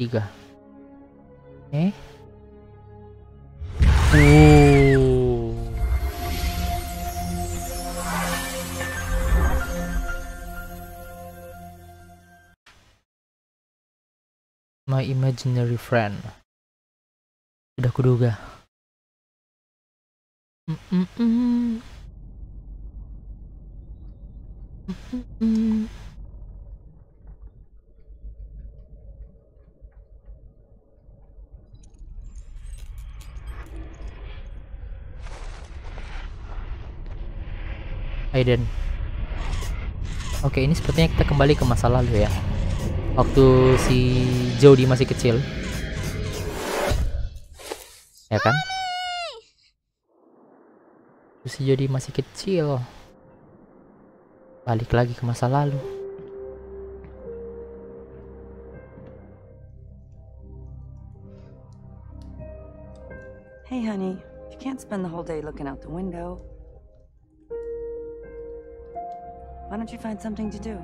tiga oke okay. oh my imaginary friend sudah kuduga mm -mm -mm. Mm -mm. Aiden. Oke, ini sepertinya kita kembali ke masa lalu ya. Waktu si Jody masih kecil. Ya kan? si Jody masih kecil. Balik lagi ke masa lalu. Hey, honey. You can't spend the whole day looking out the window. Why don't you find something to do?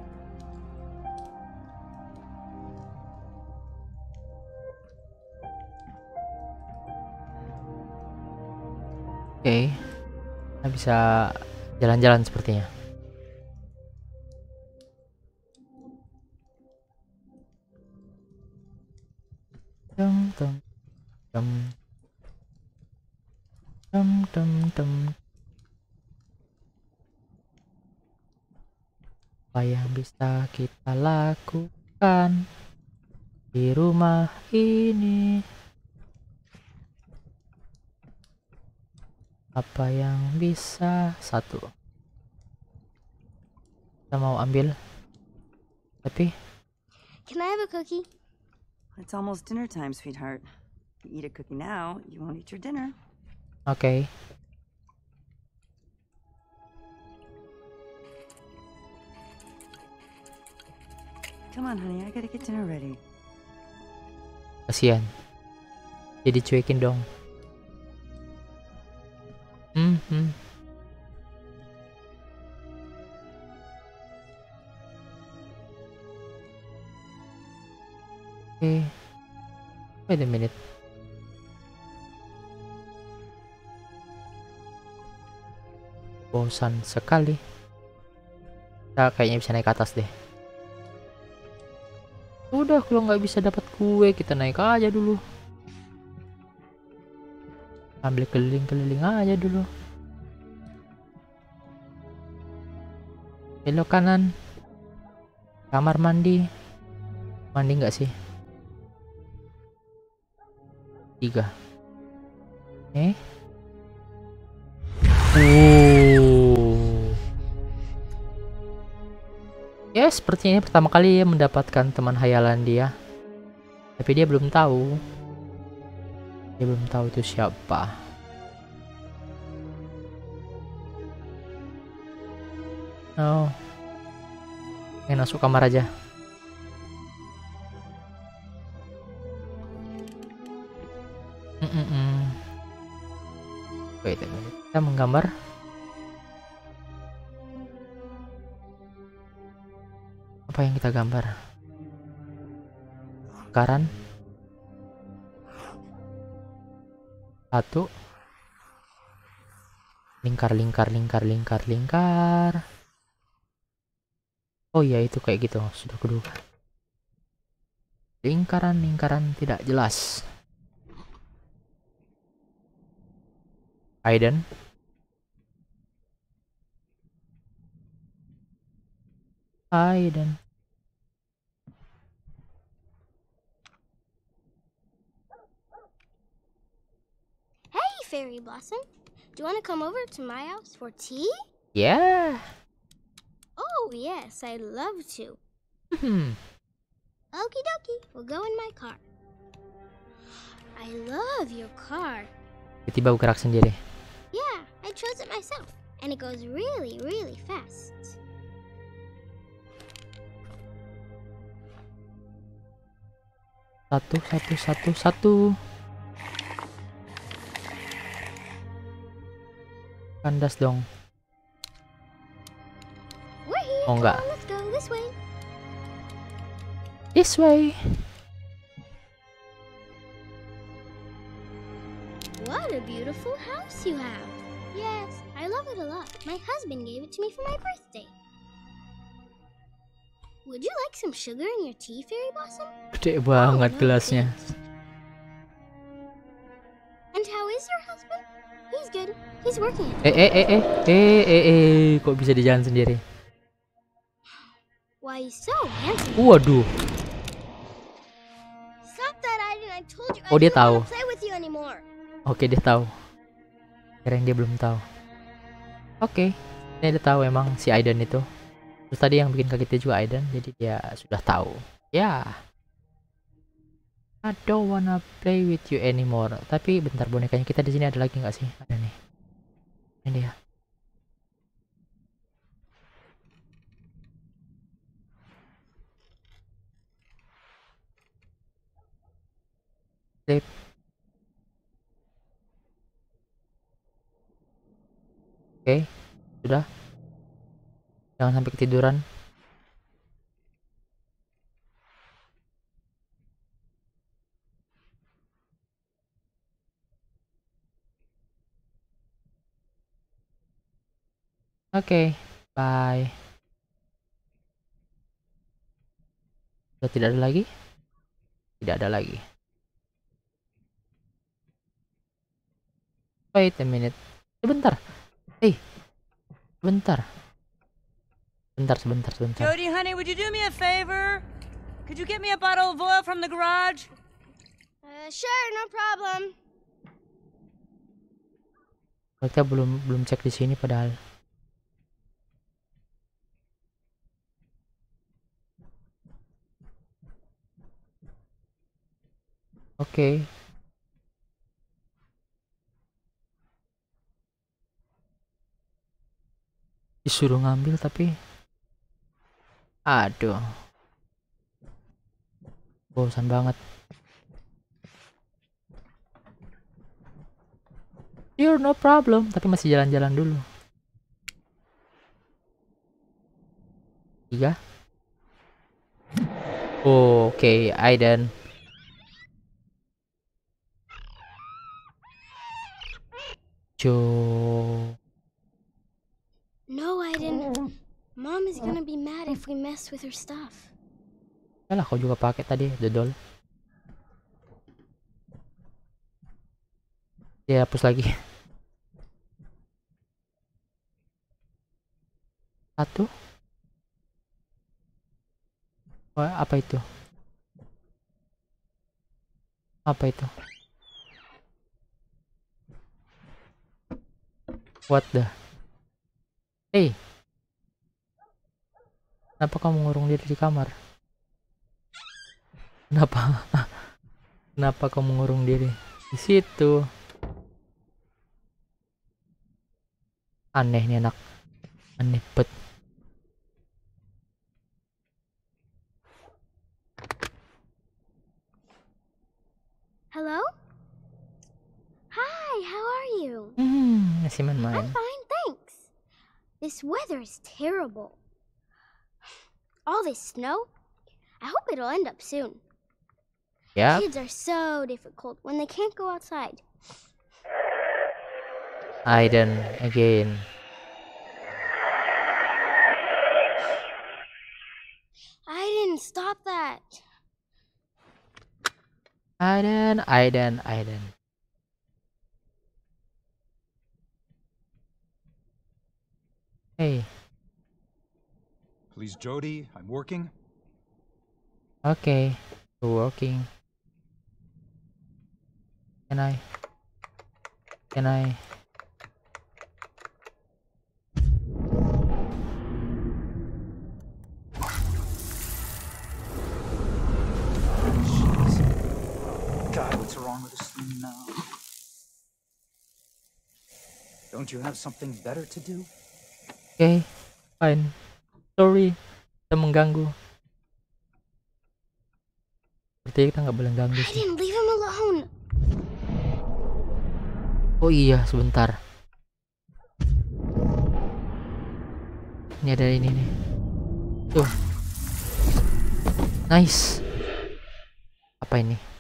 Oke, okay. kita bisa jalan-jalan sepertinya. Dum dum dum dum dum dum apa yang bisa kita lakukan di rumah ini apa yang bisa satu kita mau ambil tapi Can I have a cookie? It's almost dinner time, sweetheart. If you eat a cookie now, you won't eat your dinner. oke okay. Come on, honey. I gotta get dinner ready. kasihan jadi cuekin dong hmm, hmm. oke okay. wait a minute bosan sekali kita kayaknya bisa naik ke atas deh udah kalau nggak bisa dapat kue kita naik aja dulu. Ambil keliling-keliling aja dulu. Belok kanan. Kamar mandi. Mandi nggak sih? Tiga. Eh ya seperti ini pertama kali dia mendapatkan teman hayalan dia. Tapi dia belum tahu. Dia belum tahu itu siapa. Oh. Pengen masuk kamar aja. Mm -mm wait. Kita menggambar apa yang kita gambar? Lingkaran satu. Lingkar lingkar lingkar lingkar lingkar. Oh iya itu kayak gitu. Sudah kedua. Lingkaran lingkaran tidak jelas. Aiden? Aiden Hey, Fairy Blossom. Do you want to come over to my house for tea? yeah Oh, yes, I'd love to. hmm Okie dokie, we'll go in my car. I love your car. tiba-tiba bergerak sendiri Yeah, I chose it myself, and it goes really, really fast. satu satu satu satu Kandas dong. Oh enggak. This way. This way. What a beautiful house you have. Yes, I love it a lot. My husband gave it to me for my birthday. Would you like some sugar in your tea, Fairy Blossom? Gede banget oh, gelasnya. And how is your husband? He's good. He's working. Eh eh eh eh eh eh eh kok bisa di jalan sendiri? Why, so handsome. Waduh. Stop that, Aiden. I told you Oh, dia tahu. want to play with you anymore. Oke dia tahu. Kirain dia belum tahu. Oke, ini dia tahu emang si Aiden itu. Terus tadi yang bikin kaget dia juga Aiden, jadi dia sudah tahu. Ya. I don't wanna play with you anymore. Tapi bentar bonekanya kita di sini ada lagi nggak sih? Ada nih. Ini dia. Flip. Oke, sudah. Jangan sampai ketiduran. Oke, bye. Sudah tidak ada lagi? Tidak ada lagi. Wait a minute. Sebentar. Hei. Sebentar. Sebentar, sebentar, sebentar. Jody, honey, would you do me a favor? Could you get me a bottle of oil from the garage? Uh, sure, no problem. Kita belum belum cek di sini padahal. Oke. Disuruh ngambil tapi aduh. Bosan banget. Sure, no problem. Tapi masih jalan-jalan dulu. Iya. Oke, Aiden. Jo. No, Aiden. Mom is gonna be mad if we mess with her stuff. Yalah, kau juga pakai tadi, dodol. Dia hapus lagi. Satu. Wah, apa itu? Apa itu? What the? Hey. Kenapa kamu ngurung diri di kamar? Kenapa? Kenapa kamu ngurung diri di situ? Aneh nih anak. Aneh bet. Hello? Hi, how are you? Hmm, masih main-main. I'm fine, thanks. This weather is terrible. All this snow? I hope it'll end up soon. Yeah. Kids are so difficult when they can't go outside. Aiden again. I didn't stop that. Aiden, Aiden, Aiden. Hey, Please, Jody, I'm working. okay, we're working. Can I? Can I? God, what's wrong with this thing now? Don't you have something better to do? Okay, fine. Sorry, kita mengganggu. Berarti kita nggak boleh ganggu sih. Oh iya, sebentar. Ini ada ini nih. Tuh. Nice. Apa ini?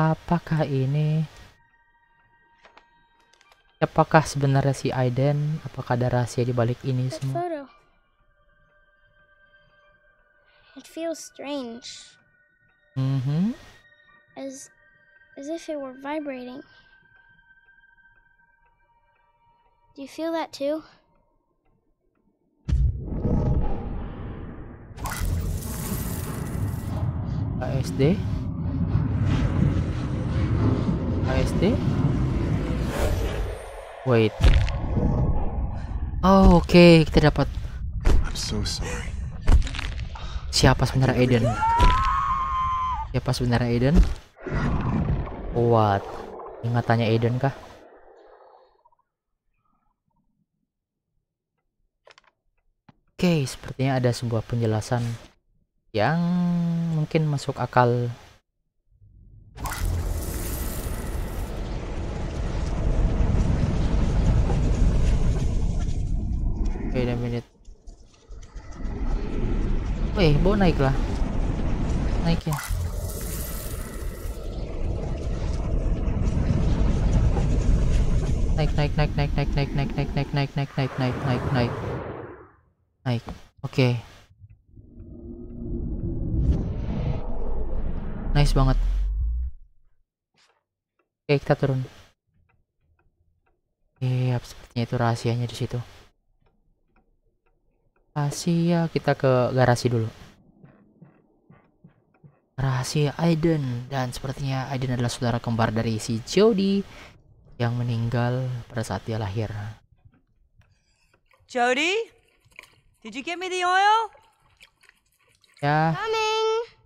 Apakah ini Apakah sebenarnya si Aiden? Apakah ada rahasia di balik ini That semua? photo. It feels strange, Mhm. as as if it were vibrating. Do you feel that too? ASD Wait. Oh oke kita dapat. I'm so sorry. siapa sebenarnya Aiden? Siapa sebenarnya Aiden? What? Ingatannya Aiden kah? Oke sepertinya ada sebuah penjelasan yang mungkin masuk akal Wait a minute. Weh, bawa naik lah. Naik ya. Naik, naik, naik, naik, naik, naik, naik, naik, naik, naik, naik, naik, naik, naik, naik. Naik. Oke. Nice banget. Oke, kita turun. Iya, sepertinya itu rahasianya di situ. Rahasia kita ke garasi dulu. Rahasia Aiden dan sepertinya Aiden adalah saudara kembar dari si Jody yang meninggal pada saat dia lahir. Jody? Did you get me the oil? Ya, Coming.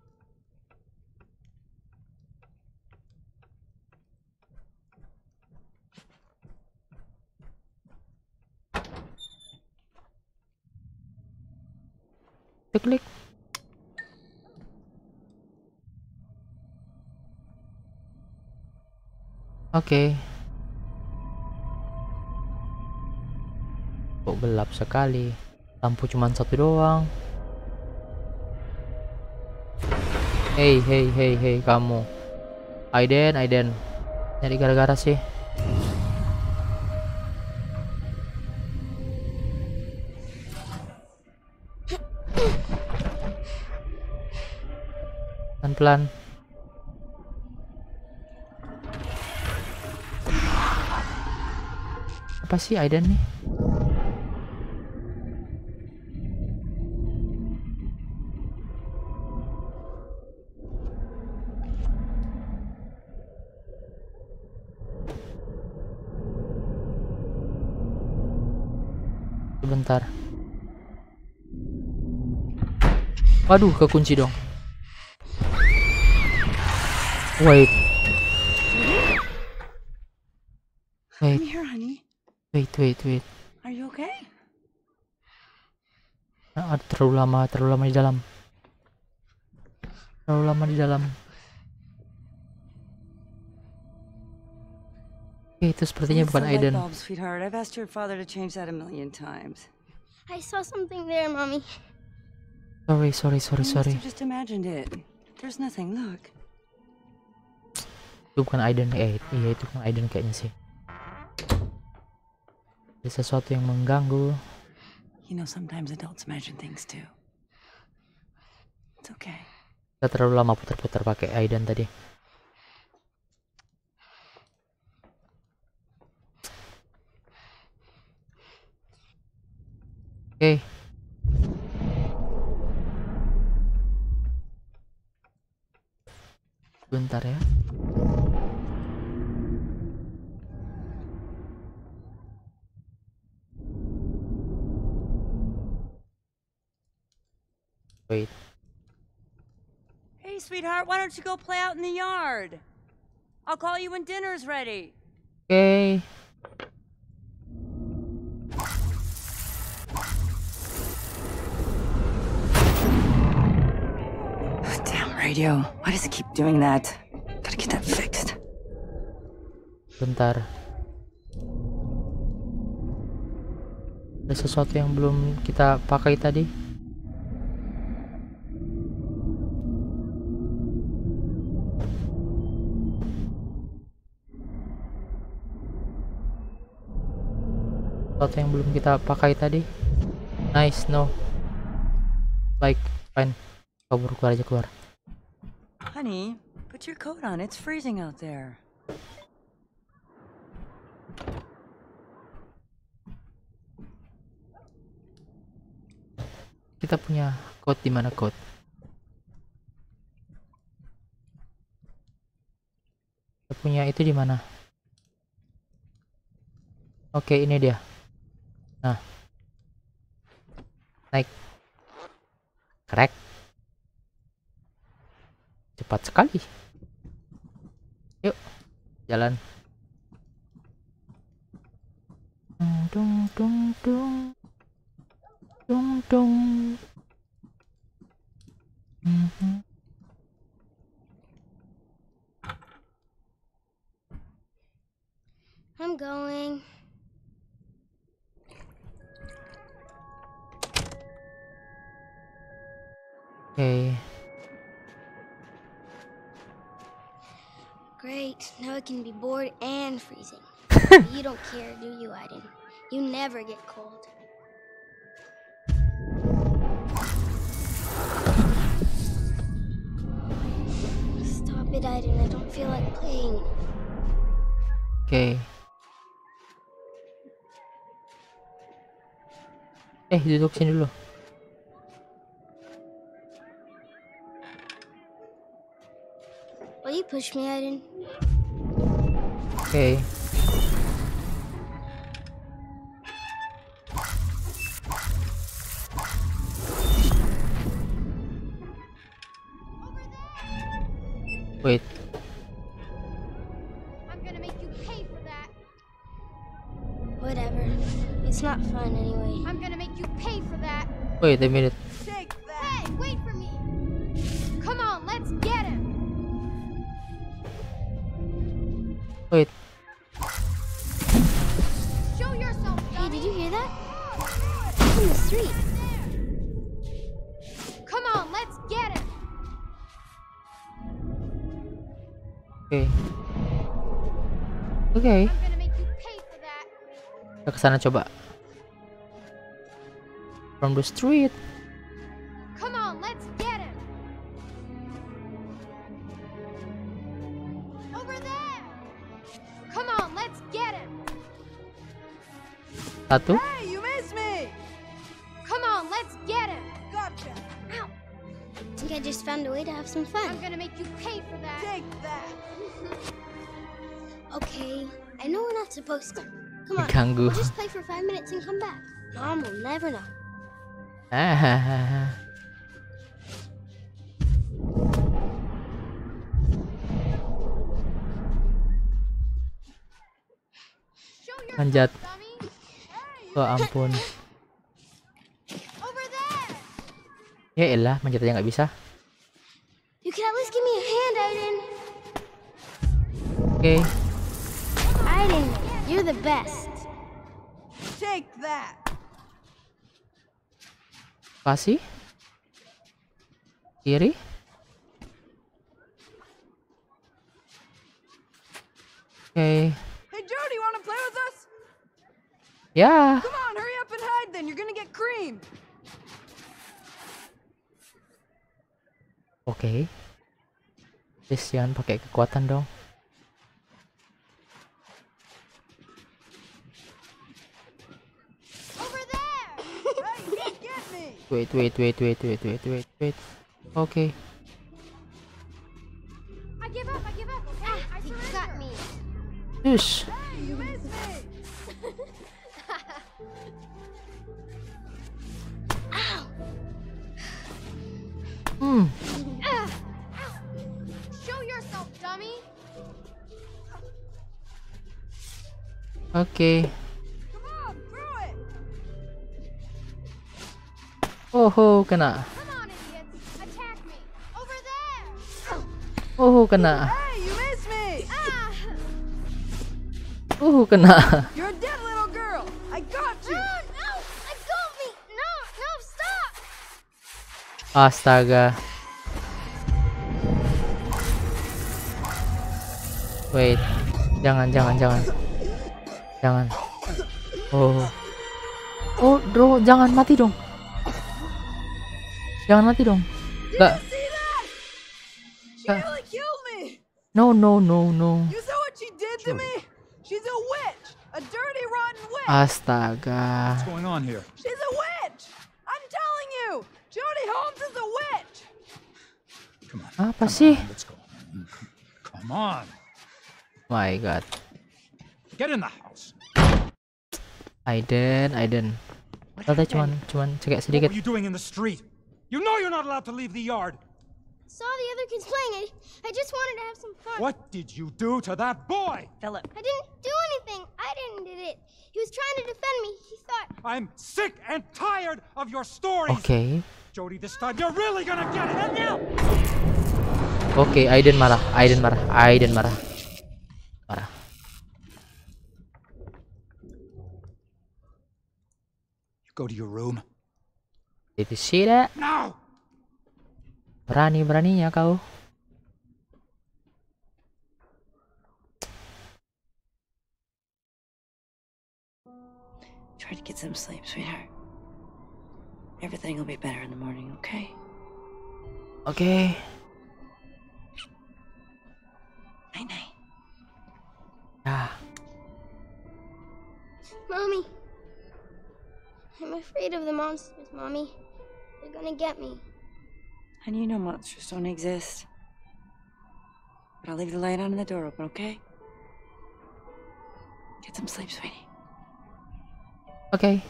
Klik. Oke. Kok gelap sekali? Lampu cuma satu doang. Hei, hei, hei, hei, kamu. Aiden, Aiden. Nyari gara-gara sih. Pelan-pelan. Apa sih Aiden nih? Sebentar. Waduh, kekunci dong. Wait. Wait, I'm here, honey. wait, wait, wait. Are you okay? Ah, terlalu lama, terlalu lama di dalam. Terlalu lama di dalam. Oke, itu sepertinya It's bukan the light Aiden. bulb, sweetheart. I've asked your father to change that a million times. I saw something there, Mommy. Sorry, sorry, sorry, sorry. have just imagined it. There's nothing. Look. Itu bukan Aiden. Eh, iya itu bukan Aiden kayaknya sih. Ada sesuatu yang mengganggu. You know, sometimes adults imagine things too. It's okay. Kita terlalu lama putar-putar pakai Aiden tadi. Oke. Bentar ya. Wait. Hey, sweetheart, why don't you go play out in the yard? I'll call you when dinner's ready. Oke. Damn radio. Why does it keep doing that? Gotta get that fixed. Bentar. Ada sesuatu yang belum kita pakai tadi. Sesuatu yang belum kita pakai tadi. Nice no. Baik fine kabur keluar aja keluar. Honey, put your coat on. It's freezing out there. kita punya code di mana code kita punya itu di mana? Oke ini dia nah. Naik. Crack cepat sekali. Yuk jalan. Dung dung dung dung. Dung Mhm. I'm going. Oke, Great. Now I can be bored and freezing. you don't care, do you, Aiden? You never get cold. Stop it, Aiden. I don't feel like playing. Okay. Eh, duduk sini dulu. Push me, Aiden? Oke. Wait, I'm gonna make you pay for that. Whatever. It's not fun anyway. I'm gonna make you pay for that. wait a minute. Oke, I'm gonna make you pay for that. kita ke sana coba. From the street. Come on, let's get him. Over there. Come on, let's get him. Satu. Hey, you missed me! Come on, let's get him. Gotcha! Ow. I think I just found a way to have some fun. I'm gonna make you pay for that. Take that! Okay, I know we're not supposed to. Come on, we'll just play for five minutes and come back. Mom will never know. Ah. Manjat. dummy. Oh ampun. Ya elah, manjat aja nggak bisa. You can at least give me a hand, Aiden. Oke. You're the best. Take that! Kasih. Kiri. Oke. Hey, Jody, wanna play with us? Ya. Come on, hurry up and hide then. You're gonna get cream. Oke. Please jangan pakai kekuatan dong. Wait, wait, wait, wait, wait, wait, wait, wait. Oke. I give up. I give up. Okay. I you got me. Terus. Hey, you missed me! Ow. Hmm. Ah. Show yourself, dummy. Oke. Go of me. No, no, stop. Astaga. Wait. Jangan, jangan, jangan. Jangan. Oh. Oh, bro, jangan mati dong. Jangan mati dong. Gak. No, no, no, no. What. Astaga. What's going on here? She's a witch. I'm telling you. Jodie Holmes is a witch. Come on. Apa sih? Come, on. My god. Get in the house. Aiden, Aiden. Ternyata cuman cuman cekek What sedikit. were you doing in the street? You know you're not allowed to leave the yard. Saw the other kids playing. I, I just wanted to have some fun. What did you do to that boy? Philip. I didn't do anything. I didn't did it. He was trying to defend me. He thought I'm sick and tired of your stories. Okay. Jody, this time you're really gonna get it. And now. Oke, Aiden marah. Aiden marah. Aiden marah. Marah. You go to your room. Did you see that? No. Berani-beraninya kau. Try to get some sleep, sweetheart. Everything will be better in the morning, okay? Okay. Night night. Ya. Mommy. I'm afraid of the monsters, Mommy. They're gonna get me. And you know monsters don't exist. But I'll leave the light on and the door open, okay? Get some sleep, sweetie. Oke.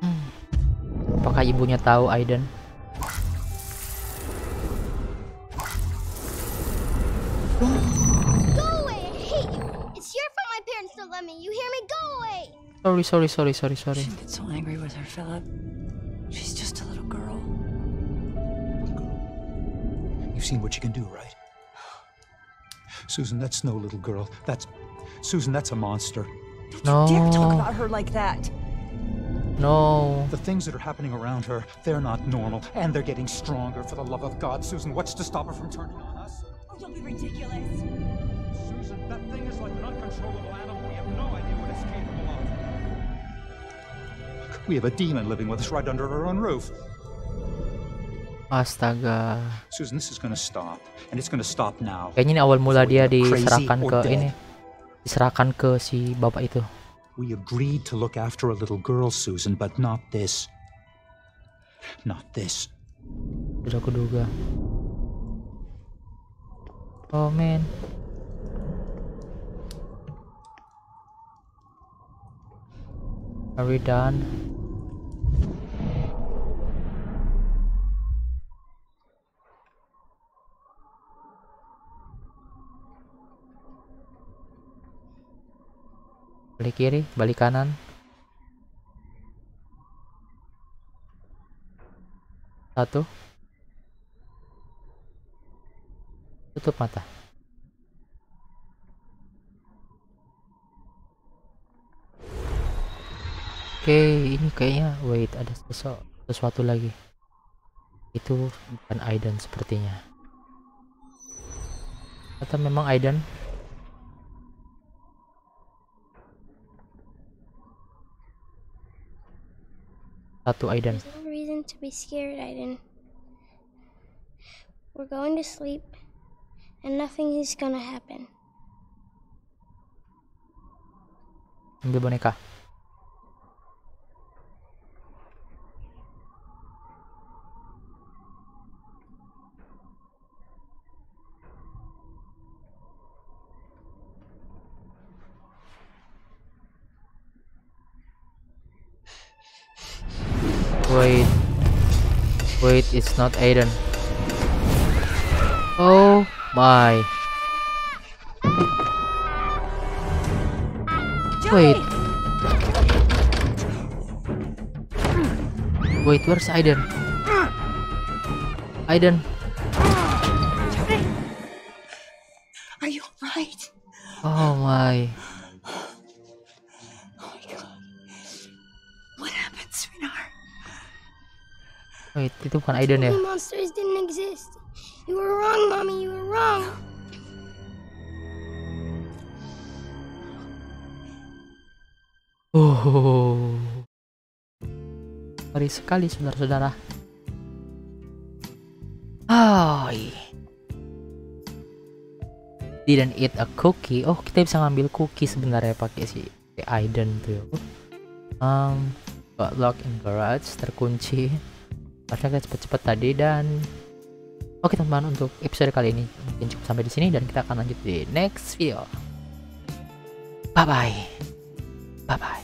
Hmm. Apakah ibunya tahu Aiden? Sorry, sorry, sorry, sorry, sorry. Shouldn't get so angry with her, Philip. She's just a little girl. You've seen what she can do, right? Susan, that's no little girl. That's. Susan, that's a monster. No, Dare talk about her like that. no. The things that are happening around her, they're not normal. And they're getting stronger. For the love of God, Susan, what's to stop her from turning on We have a demon living with us right under our own roof. Astaga. Susan, this is gonna stop. And it's gonna stop now. Kayaknya ini awal mula dia diserahkan ke ini. Diserahkan ke si bapak itu. We agreed to look after a little girl, Susan, but not this. Not this. Sudah kuduga. Oh man. Are we done? Balik kiri, balik kanan. Satu. Tutup mata. Oke, ini kayaknya wait ada sesu- sesuatu lagi. Itu bukan Aiden sepertinya. Atau memang Aiden? Satu Aiden. There's no reason to be scared, Aiden. We're going to sleep, and nothing is gonna happen. Ambil boneka. Wait. Wait, it's not Aiden. Oh my. Wait. Wait, where's Aiden? Aiden. Are you alright? Oh my. Itu bukan Aiden ya? Monsters didn't exist. You were wrong, Mommy. You were wrong. Oh. Ngeri sekali saudara-saudara. Hai. Didn't eat a cookie. Oh, kita bisa ngambil cookie sebenarnya pakai si Aiden tuh. ya. Um, got lock in garage, terkunci. Kita cepet-cepet tadi dan Oke teman-teman untuk episode kali ini mungkin cukup sampai di sini dan kita akan lanjut di next video. Bye bye. Bye bye.